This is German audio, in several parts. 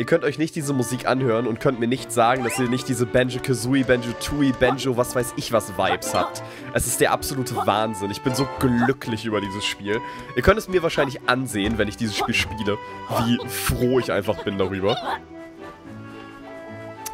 ihr könnt euch nicht diese Musik anhören und könnt mir nicht sagen, dass ihr nicht diese Banjo-Kazooie, Banjo-Tooie, Banjo, was weiß ich was Vibes habt. Es ist der absolute Wahnsinn. Ich bin so glücklich über dieses Spiel. Ihr könnt es mir wahrscheinlich ansehen, wenn ich dieses Spiel spiele, wie froh ich einfach bin darüber.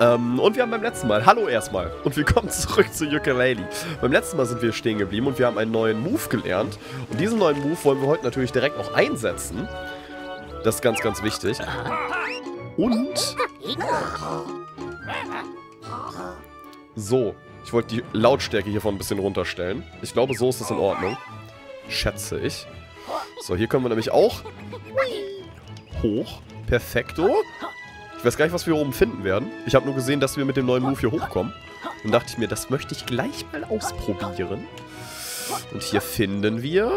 Ähm, und wir haben beim letzten Mal, hallo erstmal und willkommen zurück zu Ukulele. Beim letzten Mal sind wir stehen geblieben und wir haben einen neuen Move gelernt. Und diesen neuen Move wollen wir heute natürlich direkt auch einsetzen. Das ist ganz, ganz wichtig. Und... So, ich wollte die Lautstärke hiervon ein bisschen runterstellen. Ich glaube, so ist das in Ordnung. Schätze ich. So, hier können wir nämlich auch hoch. Perfekto. Ich weiß gar nicht, was wir hier oben finden werden. Ich habe nur gesehen, dass wir mit dem neuen Move hier hochkommen. Dann dachte ich mir, das möchte ich gleich mal ausprobieren. Und hier finden wir...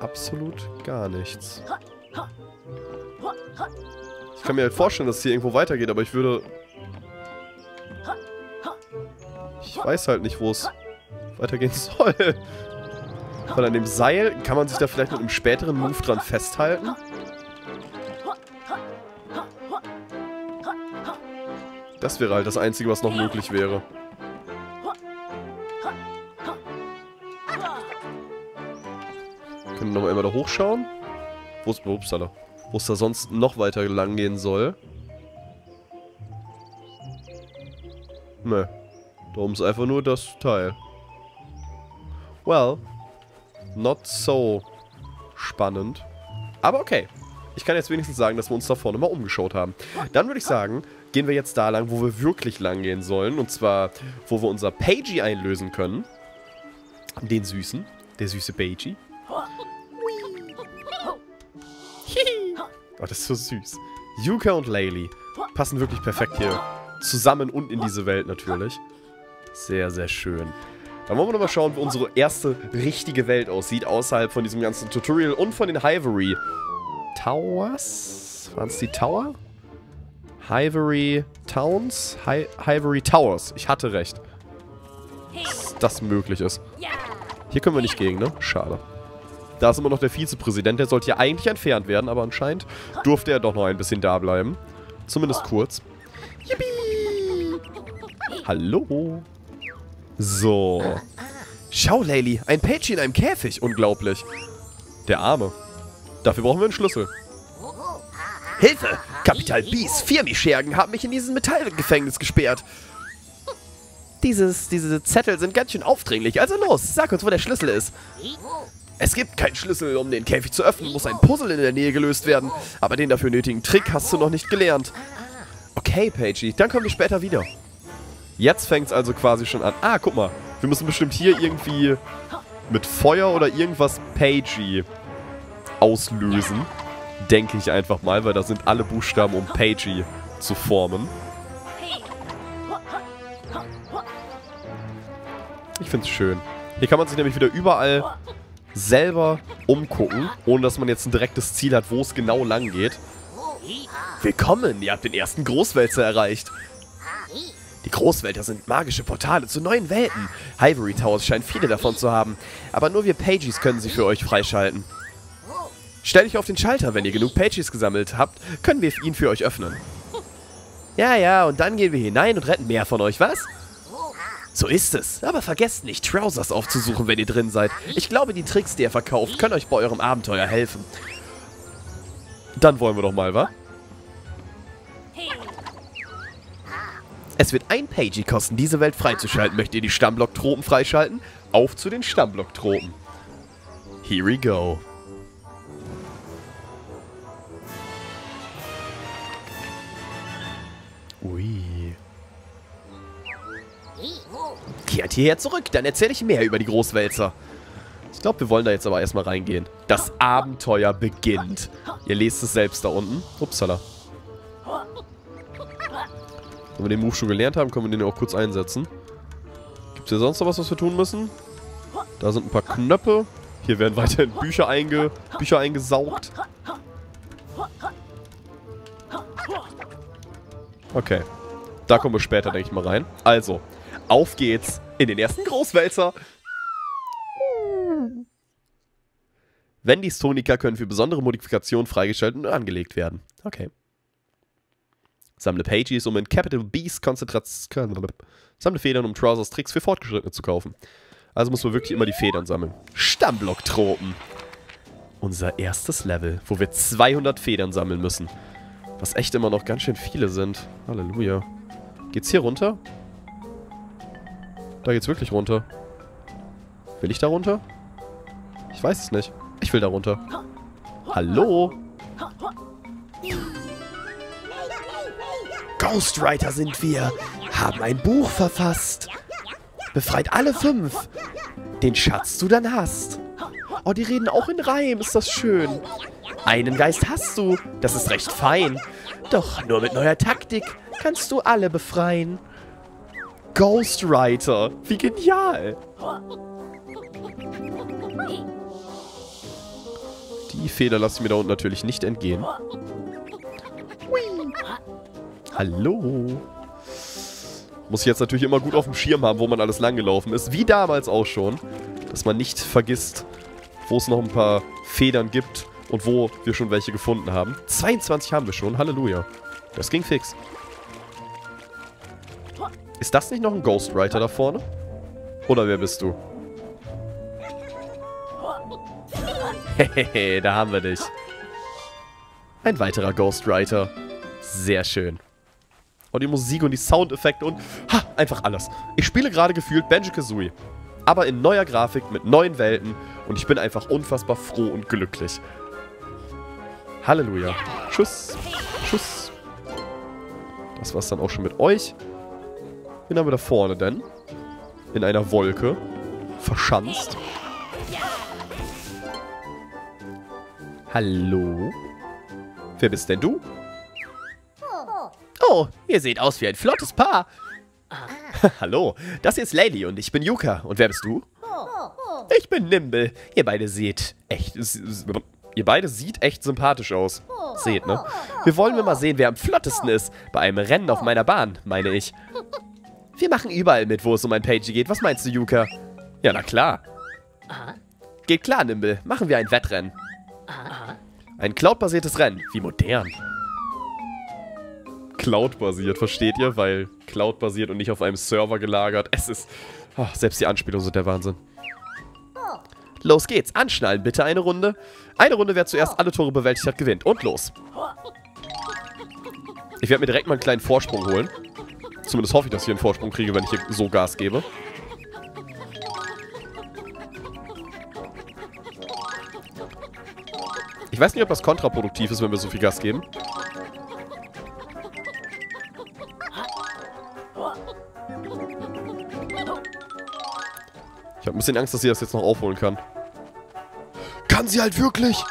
Absolut gar nichts. Ich kann mir halt vorstellen, dass es hier irgendwo weitergeht, aber ich würde... Ich weiß halt nicht, wo es weitergehen soll. Weil an dem Seil kann man sich da vielleicht mit einem späteren Move dran festhalten. Das wäre halt das Einzige, was noch möglich wäre. Können wir nochmal immer da hochschauen? Wo ist, upsala, wo es da sonst noch weiter lang gehen soll? Ne. Da oben ist einfach nur das Teil. Well, not so spannend. Aber okay. Ich kann jetzt wenigstens sagen, dass wir uns da vorne mal umgeschaut haben. Dann würde ich sagen, gehen wir jetzt da lang, wo wir wirklich lang gehen sollen. Und zwar, wo wir unser Pagey einlösen können. Den Süßen. Der süße Pagey. Oh, das ist so süß. Yuka und Laylee passen wirklich perfekt hier zusammen und in diese Welt natürlich. Sehr, sehr schön. Dann wollen wir nochmal schauen, wie unsere erste richtige Welt aussieht, außerhalb von diesem ganzen Tutorial und von den Hivory Towers. Waren es die Tower? Hivory Towns? Hi Hivory Towers. Ich hatte recht. Dass das möglich ist. Hier können wir nicht gegen, ne? Schade. Da ist immer noch der Vizepräsident. Der sollte ja eigentlich entfernt werden, aber anscheinend durfte er doch noch ein bisschen da bleiben. Zumindest kurz. Yippie! Hallo. So. Schau, Laylee. Ein Page in einem Käfig. Unglaublich. Der Arme. Dafür brauchen wir einen Schlüssel. Hilfe! Kapital Bs, Firmischergen haben mich in dieses Metallgefängnis gesperrt. Dieses, diese Zettel sind ganz schön aufdringlich. Also los, sag uns, wo der Schlüssel ist. Es gibt keinen Schlüssel, um den Käfig zu öffnen, muss ein Puzzle in der Nähe gelöst werden. Aber den dafür nötigen Trick hast du noch nicht gelernt. Okay, Pagey, dann kommen wir später wieder. Jetzt fängt es also quasi schon an. Ah, guck mal. Wir müssen bestimmt hier irgendwie mit Feuer oder irgendwas Pagey auslösen. Denke ich einfach mal, weil da sind alle Buchstaben, um Pagey zu formen. Ich finde es schön. Hier kann man sich nämlich wieder überall selber umgucken, ohne dass man jetzt ein direktes Ziel hat, wo es genau lang geht. Willkommen, ihr habt den ersten Großwälzer erreicht. Die Großwälder sind magische Portale zu neuen Welten. Ivory Towers scheinen viele davon zu haben, aber nur wir Pages können sie für euch freischalten. Stell dich auf den Schalter, wenn ihr genug Pages gesammelt habt, können wir ihn für euch öffnen. Ja, ja, und dann gehen wir hinein und retten mehr von euch, was? So ist es. Aber vergesst nicht, Trousers aufzusuchen, wenn ihr drin seid. Ich glaube, die Tricks, die ihr verkauft, können euch bei eurem Abenteuer helfen. Dann wollen wir doch mal, wa? Es wird ein Pagey kosten, diese Welt freizuschalten. Möchtet ihr die Stammblock-Tropen freischalten? Auf zu den Stammblock-Tropen. Here we go. Ui. Kehrt hierher zurück, dann erzähle ich mehr über die Großwälzer. Ich glaube, wir wollen da jetzt aber erstmal reingehen. Das Abenteuer beginnt. Ihr lest es selbst da unten. Upsala. Wenn wir den Move schon gelernt haben, können wir den auch kurz einsetzen. Gibt es hier sonst noch was, was wir tun müssen? Da sind ein paar Knöpfe. Hier werden weiterhin Bücher, einge Bücher eingesaugt. Okay. Da kommen wir später, denke ich mal, rein. Also, auf geht's in den ersten Großwälzer. Wenn die Sonika können für besondere Modifikationen freigeschaltet und angelegt werden. Okay. Sammle Pages, um in Capital Beast Konzentration... Sammle Federn, um Trousers Tricks für Fortgeschrittene zu kaufen. Also muss man wirklich immer die Federn sammeln. Stammblock-Tropen. Unser erstes Level, wo wir 200 Federn sammeln müssen. Was echt immer noch ganz schön viele sind. Halleluja. Geht's hier runter? Da geht's wirklich runter. Will ich da runter? Ich weiß es nicht. Ich will da runter. Hallo? Ghostwriter sind wir. Haben ein Buch verfasst. Befreit alle fünf. Den Schatz du dann hast. Oh, die reden auch in Reim. Ist das schön. Einen Geist hast du. Das ist recht fein. Doch nur mit neuer Taktik kannst du alle befreien. Ghostwriter. Wie genial. Die Feder lasse ich mir da unten natürlich nicht entgehen. Hallo. Muss ich jetzt natürlich immer gut auf dem Schirm haben, wo man alles langgelaufen ist. Wie damals auch schon. Dass man nicht vergisst, wo es noch ein paar Federn gibt und wo wir schon welche gefunden haben. 22 haben wir schon. Halleluja. Das ging fix. Ist das nicht noch ein Ghostwriter da vorne? Oder wer bist du? Hehehe, da haben wir dich. Ein weiterer Ghostwriter. Sehr schön. Und die Musik und die Soundeffekte und... Ha, einfach alles. Ich spiele gerade gefühlt Banjo-Kazooie. Aber in neuer Grafik, mit neuen Welten. Und ich bin einfach unfassbar froh und glücklich. Halleluja. Tschüss. Tschüss. Das war's dann auch schon mit euch. Wen haben wir da vorne denn? In einer Wolke. Verschanzt. Hallo? Wer bist denn du? Oh, ihr seht aus wie ein flottes Paar. Hallo, das hier ist Lady und ich bin Yuka. Und wer bist du? Ich bin Nimble. Ihr beide seht echt... Ihr beide sieht echt sympathisch aus. Seht, ne? Wir wollen mal sehen, wer am flottesten ist. Bei einem Rennen auf meiner Bahn, meine ich. Wir machen überall mit, wo es um ein Pagey geht. Was meinst du, Yuka? Ja, na klar. Geht klar, Nimble. Machen wir ein Wettrennen. Ein Cloud-basiertes Rennen. Wie modern. Cloud-basiert, versteht ihr? Weil Cloud-basiert und nicht auf einem Server gelagert. Es ist... Oh, selbst die Anspielung sind der Wahnsinn. Los geht's. Anschnallen bitte eine Runde. Eine Runde, wer zuerst alle Tore bewältigt hat, gewinnt. Und los. Ich werde mir direkt mal einen kleinen Vorsprung holen. Zumindest hoffe ich, dass ich hier einen Vorsprung kriege, wenn ich hier so Gas gebe. Ich weiß nicht, ob das kontraproduktiv ist, wenn wir so viel Gas geben. Ich habe ein bisschen Angst, dass sie das jetzt noch aufholen kann. Kann sie halt wirklich!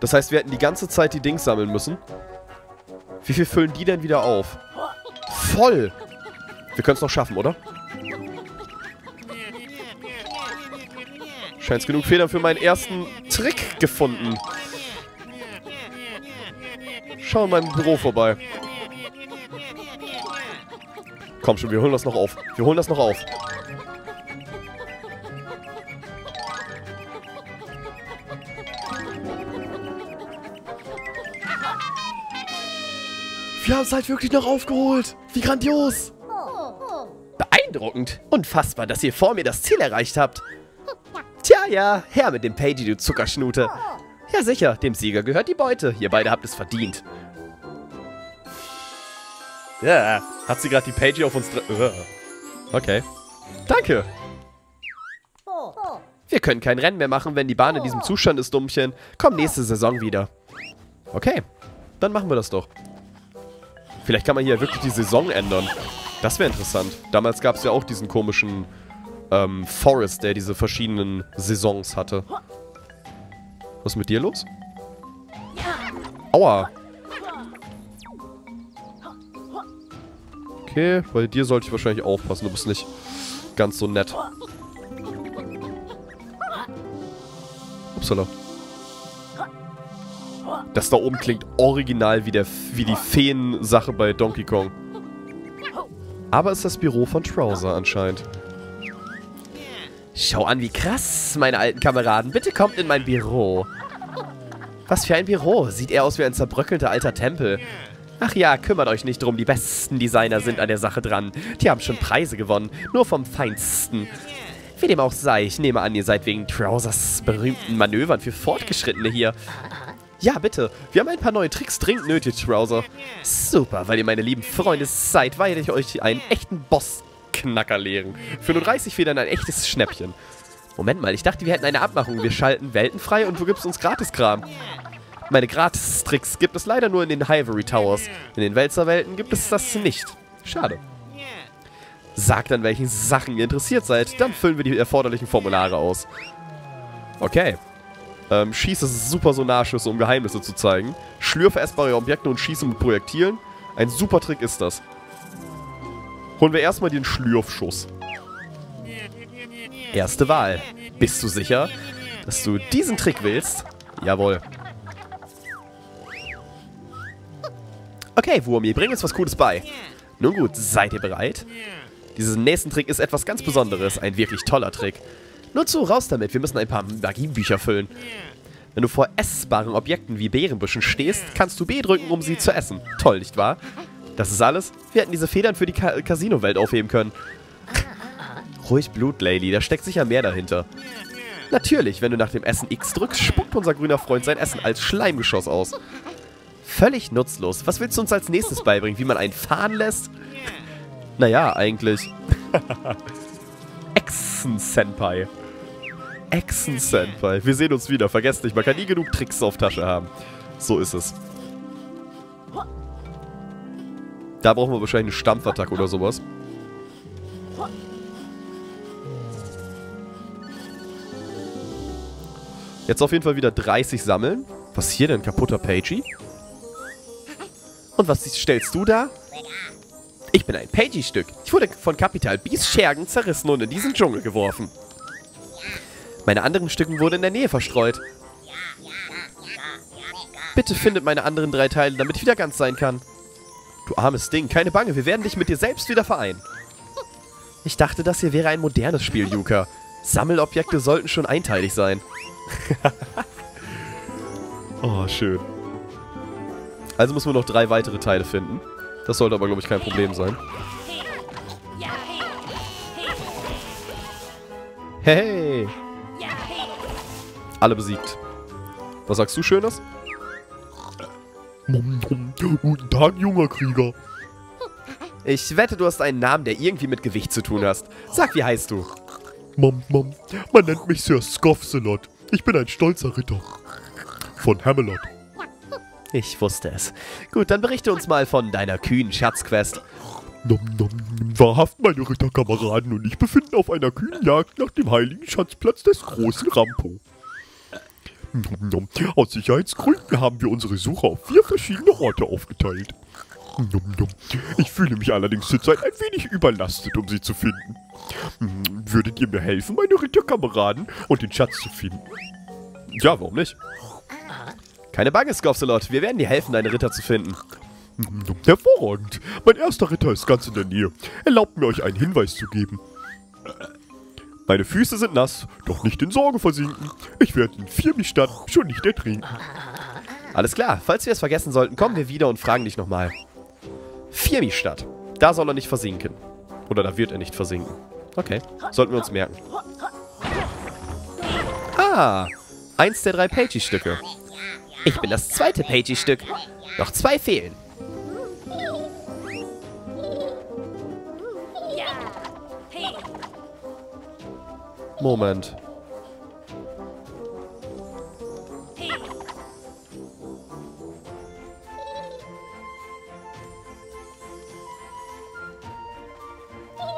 Das heißt, wir hätten die ganze Zeit die Dings sammeln müssen. Wie viel füllen die denn wieder auf? Voll! Wir können es noch schaffen, oder? Scheint genug Federn für meinen ersten Trick gefunden. Schau in meinem Büro vorbei. Komm schon, wir holen das noch auf. Wir holen das noch auf. Wir haben es halt wirklich noch aufgeholt. Wie grandios. Beeindruckend. Unfassbar, dass ihr vor mir das Ziel erreicht habt. Tja, ja, her mit dem Pagey, du Zuckerschnute. Ja, sicher, dem Sieger gehört die Beute. Ihr beide habt es verdient. Ja, hat sie gerade die Pagey auf uns... Okay. Danke. Wir können kein Rennen mehr machen, wenn die Bahn in diesem Zustand ist, Dummchen. Komm nächste Saison wieder. Okay, dann machen wir das doch. Vielleicht kann man hier wirklich die Saison ändern. Das wäre interessant. Damals gab es ja auch diesen komischen ähm, Forest, der diese verschiedenen Saisons hatte. Was ist mit dir los? Aua. Okay, bei dir sollte ich wahrscheinlich aufpassen. Du bist nicht ganz so nett. Upsala. Das da oben klingt original wie, der, wie die Feen-Sache bei Donkey Kong. Aber es ist das Büro von Trouser anscheinend. Schau an, wie krass, meine alten Kameraden. Bitte kommt in mein Büro. Was für ein Büro. Sieht eher aus wie ein zerbröckelter alter Tempel. Ach ja, kümmert euch nicht drum. Die besten Designer sind an der Sache dran. Die haben schon Preise gewonnen. Nur vom Feinsten. Wie dem auch sei, ich nehme an, ihr seid wegen Trousers berühmten Manövern für Fortgeschrittene hier. Ja, bitte. Wir haben ein paar neue Tricks dringend nötig, Trouser. Super, weil ihr meine lieben Freunde seid, werde ich euch einen echten Bossknacker lehren. Für nur 30 Federn ein echtes Schnäppchen. Moment mal, ich dachte, wir hätten eine Abmachung. Wir schalten Welten frei und du gibst uns Gratiskram. Meine Gratis-Tricks gibt es leider nur in den Ivory Towers. In den Wälzerwelten gibt es das nicht. Schade. Sagt an welchen Sachen ihr interessiert seid, dann füllen wir die erforderlichen Formulare aus. Okay. Ähm, schieße super Sonarschüsse, um Geheimnisse zu zeigen. Schlürfe essbare Objekte und schieße mit Projektilen. Ein super Trick ist das. Holen wir erstmal den Schlürfschuss. Erste Wahl. Bist du sicher, dass du diesen Trick willst? Jawohl. Okay, Wurmi, bring uns was Cooles bei. Nun gut, seid ihr bereit? Dieser nächsten Trick ist etwas ganz Besonderes. Ein wirklich toller Trick. Nur zu, raus damit. Wir müssen ein paar Magiebücher füllen. Wenn du vor essbaren Objekten wie Beerenbüschen stehst, kannst du B drücken, um sie zu essen. Toll, nicht wahr? Das ist alles. Wir hätten diese Federn für die Ka Casino-Welt aufheben können. Ruhig Blut, Lady. Da steckt sicher mehr dahinter. Natürlich, wenn du nach dem Essen X drückst, spuckt unser grüner Freund sein Essen als Schleimgeschoss aus. Völlig nutzlos. Was willst du uns als nächstes beibringen? Wie man einen fahren lässt? Naja, eigentlich. Echsen-Senpai. Echsen-Senpai. Wir sehen uns wieder. Vergesst nicht, man kann nie genug Tricks auf Tasche haben. So ist es. Da brauchen wir wahrscheinlich eine Stampfattacke oder sowas. Jetzt auf jeden Fall wieder 30 sammeln. Was hier denn? Kaputter Pagey? Und was stellst du da? Ich bin ein Pagey-Stück. Ich wurde von Kapital Beast Schergen zerrissen und in diesen Dschungel geworfen. Meine anderen Stücken wurden in der Nähe verstreut. Bitte findet meine anderen drei Teile, damit ich wieder ganz sein kann. Du armes Ding, keine Bange, wir werden dich mit dir selbst wieder vereinen. Ich dachte, das hier wäre ein modernes Spiel, Yuka. Sammelobjekte sollten schon einteilig sein. oh, schön. Also müssen wir noch drei weitere Teile finden. Das sollte aber, glaube ich, kein Problem sein. Hey! Alle besiegt. Was sagst du Schönes? Guten Tag, junger Krieger. Ich wette, du hast einen Namen, der irgendwie mit Gewicht zu tun hast. Sag, wie heißt du? Mom, Mom, man nennt mich Sir Scoffselot. Ich bin ein stolzer Ritter. Von Hamelot. Ich wusste es. Gut, dann berichte uns mal von deiner kühnen Schatzquest. Nom, nom, wahrhaft, meine Ritterkameraden und ich befinden auf einer kühnen Jagd nach dem heiligen Schatzplatz des großen Rampo. Aus Sicherheitsgründen haben wir unsere Suche auf vier verschiedene Orte aufgeteilt. Ich fühle mich allerdings zurzeit ein wenig überlastet, um sie zu finden. Würdet ihr mir helfen, meine Ritterkameraden, und den Schatz zu finden? Ja, warum nicht? Keine Bange, Scoffsalot. Wir werden dir helfen, deine Ritter zu finden. Hervorragend. Mein erster Ritter ist ganz in der Nähe. Erlaubt mir, euch einen Hinweis zu geben. Meine Füße sind nass, doch nicht in Sorge versinken. Ich werde in Firmistadt schon nicht ertrinken. Alles klar. Falls wir es vergessen sollten, kommen wir wieder und fragen dich nochmal. Firmistadt. Da soll er nicht versinken. Oder da wird er nicht versinken. Okay. Sollten wir uns merken. Ah. Eins der drei Pagey-Stücke. Ich bin das zweite Pagey-Stück. Noch zwei fehlen. Moment.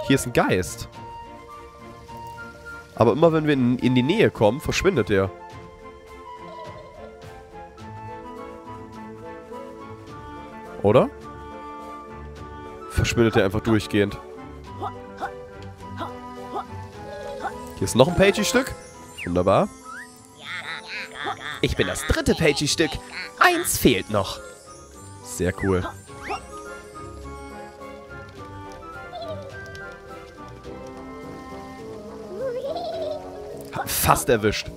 Hier ist ein Geist. Aber immer wenn wir in, in die Nähe kommen, verschwindet er. Oder? Verschwindet er einfach durchgehend. Hier ist noch ein Pagey-Stück. Wunderbar. Ich bin das dritte Pagey-Stück. Eins fehlt noch. Sehr cool. Fast erwischt.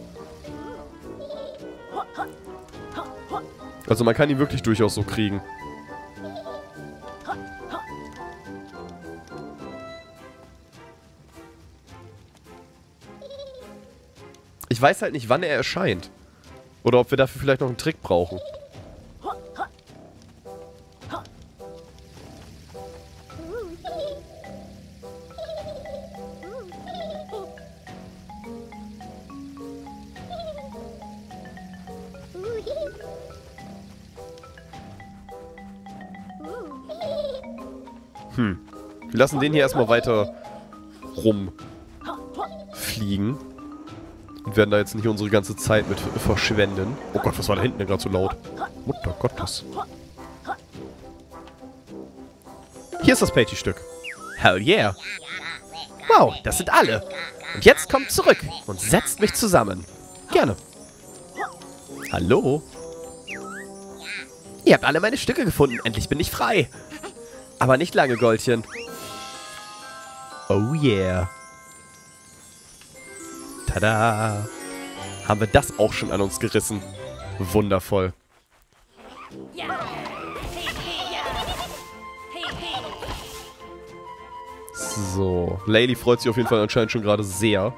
Also man kann ihn wirklich durchaus so kriegen. Ich weiß halt nicht, wann er erscheint. Oder ob wir dafür vielleicht noch einen Trick brauchen. Hm. Wir lassen den hier erstmal weiter rumfliegen. Und werden da jetzt nicht unsere ganze Zeit mit verschwenden. Oh Gott, was war da hinten denn gerade so laut? Mutter Gottes. Hier ist das Patty-Stück. Hell yeah. Wow, das sind alle. Und jetzt kommt zurück und setzt mich zusammen. Gerne. Hallo? Ihr habt alle meine Stücke gefunden. Endlich bin ich frei. Aber nicht lange, Goldchen. Oh yeah. Tada. Haben wir das auch schon an uns gerissen. Wundervoll. So. Laylee freut sich auf jeden Fall anscheinend schon gerade sehr.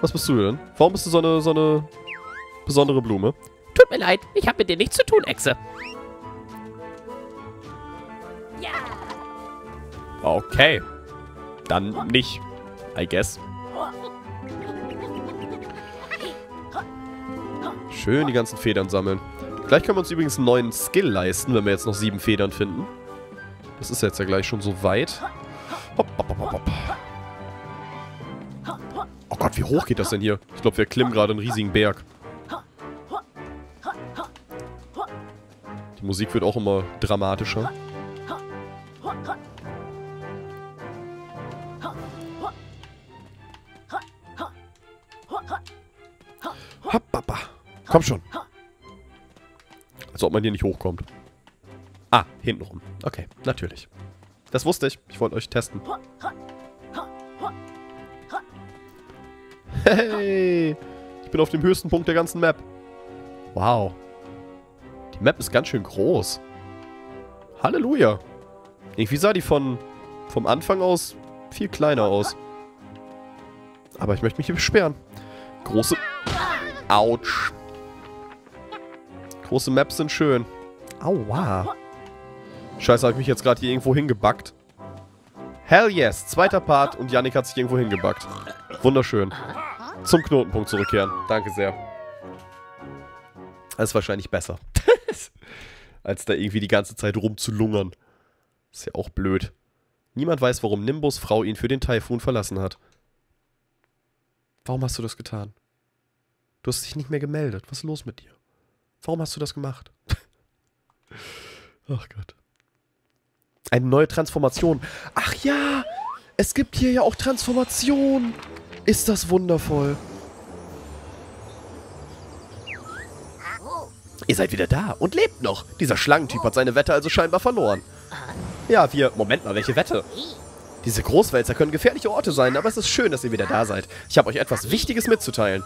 Was bist du denn? Warum bist du so eine, so eine besondere Blume? Tut mir leid, ich habe mit dir nichts zu tun, Echse. Okay. Dann nicht. I guess. Schön die ganzen Federn sammeln. Gleich können wir uns übrigens einen neuen Skill leisten, wenn wir jetzt noch sieben Federn finden. Das ist jetzt ja gleich schon so weit. Hopp, hopp, hopp, hopp. Oh Gott, wie hoch geht das denn hier? Ich glaube, wir klimmen gerade einen riesigen Berg. Die Musik wird auch immer dramatischer. Komm schon. Als ob man hier nicht hochkommt. Ah, hintenrum. Okay, natürlich. Das wusste ich. Ich wollte euch testen. Hey! Ich bin auf dem höchsten Punkt der ganzen Map. Wow. Die Map ist ganz schön groß. Halleluja. Irgendwie sah die von vom Anfang aus viel kleiner aus. Aber ich möchte mich hier beschweren. Große... Autsch. Große Maps sind schön. Aua. Scheiße, habe ich mich jetzt gerade hier irgendwo hingebackt. Hell yes, zweiter Part und Yannick hat sich irgendwo hingebackt. Wunderschön. Zum Knotenpunkt zurückkehren. Danke sehr. Das ist wahrscheinlich besser. Als da irgendwie die ganze Zeit rumzulungern. Ist ja auch blöd. Niemand weiß, warum Nimbus Frau ihn für den Taifun verlassen hat. Warum hast du das getan? Du hast dich nicht mehr gemeldet. Was ist los mit dir? Warum hast du das gemacht? Ach Gott. Eine neue Transformation. Ach ja, es gibt hier ja auch Transformation. Ist das wundervoll. Ihr seid wieder da und lebt noch. Dieser Schlangentyp hat seine Wette also scheinbar verloren. Ja, wir... Moment mal, welche Wette? Diese Großwälzer können gefährliche Orte sein, aber es ist schön, dass ihr wieder da seid. Ich habe euch etwas Wichtiges mitzuteilen.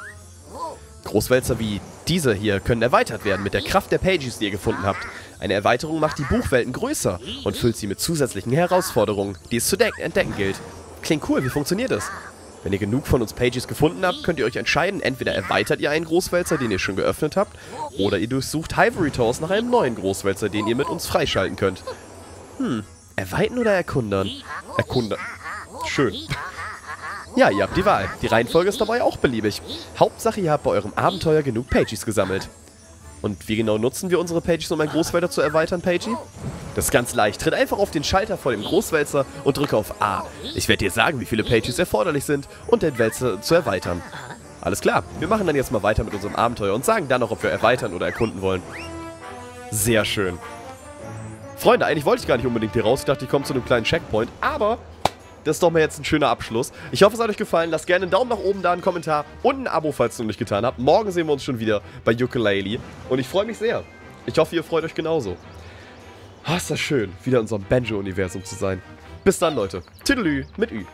Großwälzer wie dieser hier können erweitert werden mit der Kraft der Pages, die ihr gefunden habt. Eine Erweiterung macht die Buchwelten größer und füllt sie mit zusätzlichen Herausforderungen, die es zu entdecken gilt. Klingt cool, wie funktioniert das? Wenn ihr genug von uns Pages gefunden habt, könnt ihr euch entscheiden, entweder erweitert ihr einen Großwälzer, den ihr schon geöffnet habt, oder ihr durchsucht Ivory Towers nach einem neuen Großwälzer, den ihr mit uns freischalten könnt. Hm, erweitern oder erkundern? Erkundern. Schön. Ja, ihr habt die Wahl. Die Reihenfolge ist dabei auch beliebig. Hauptsache, ihr habt bei eurem Abenteuer genug Pages gesammelt. Und wie genau nutzen wir unsere Pages, um einen Großwälzer zu erweitern, Pagey? Das ist ganz leicht. Tritt einfach auf den Schalter vor dem Großwälzer und drücke auf A. Ich werde dir sagen, wie viele Pages erforderlich sind, um den Wälzer zu erweitern. Alles klar, wir machen dann jetzt mal weiter mit unserem Abenteuer und sagen dann noch, ob wir erweitern oder erkunden wollen. Sehr schön. Freunde, eigentlich wollte ich gar nicht unbedingt hier raus. Ich dachte, ich komme zu einem kleinen Checkpoint. Aber das ist doch mal jetzt ein schöner Abschluss. Ich hoffe, es hat euch gefallen. Lasst gerne einen Daumen nach oben da, einen Kommentar und ein Abo, falls ihr noch nicht getan habt. Morgen sehen wir uns schon wieder bei Ukulele. Und ich freue mich sehr. Ich hoffe, ihr freut euch genauso. Ah, ist das schön, wieder in unserem Banjo-Universum zu sein. Bis dann, Leute. Tüdelü mit Ü.